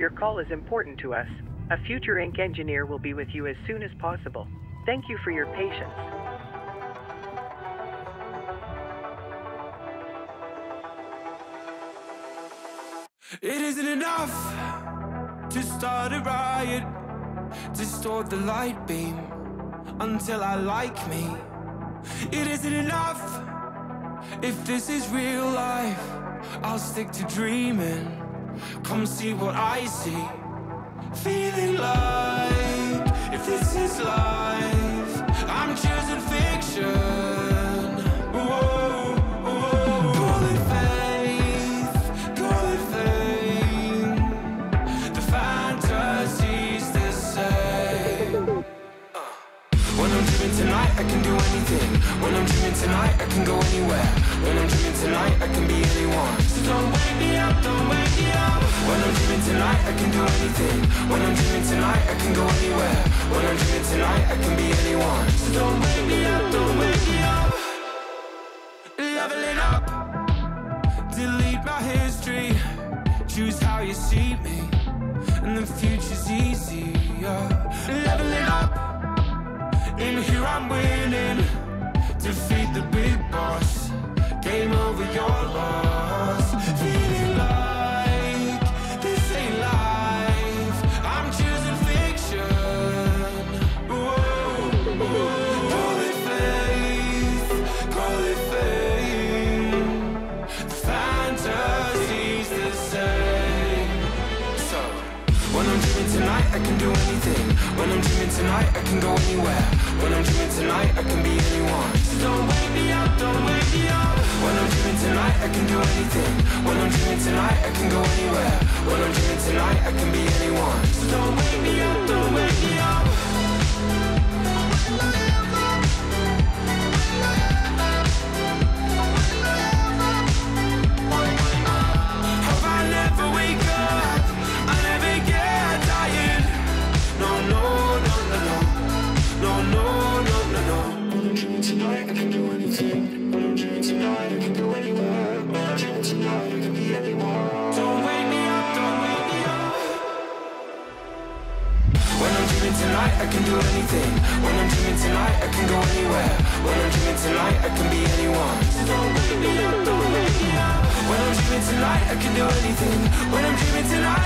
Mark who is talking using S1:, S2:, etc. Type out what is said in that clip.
S1: Your call is important to us. A Future Inc. engineer will be with you as soon as possible. Thank you for your patience.
S2: It isn't enough to start a riot, distort the light beam until I like me. It isn't enough if this is real life. I'll stick to dreaming. Come see what I see. Feeling like if this is life, I'm choosing fiction. Whoa, whoa. Call it faith. The fantasy's the same. Uh. When I'm dreaming tonight, I can do anything. When I'm dreaming tonight, I can go anywhere. When I'm dreaming tonight, I can be anyone. So I can do anything. When I'm dreaming tonight, I can go anywhere. When I'm dreaming tonight, I can be anyone. So don't wake me up, don't wake me up. Leveling up, delete my history. Choose how you see me, and the future's easier. Leveling up. In here I'm winning Defeat the big boss Game over your loss can do anything. When I'm dreaming tonight, I can go anywhere. When I'm dreaming tonight, I can be anyone. So don't wake me up, don't wake me up. When I'm dreaming tonight, I can do anything. When I'm dreaming tonight, I can go anywhere. When I'm dreaming tonight, I can be anyone. So don't wake me up, don't wake me up. Tonight, I can do anything. When I'm dreaming tonight, I can go anywhere. When I'm dreaming tonight, I can be anyone. Don't wake me up, don't wake me up. When I'm dreaming tonight, I can do anything. When I'm dreaming tonight,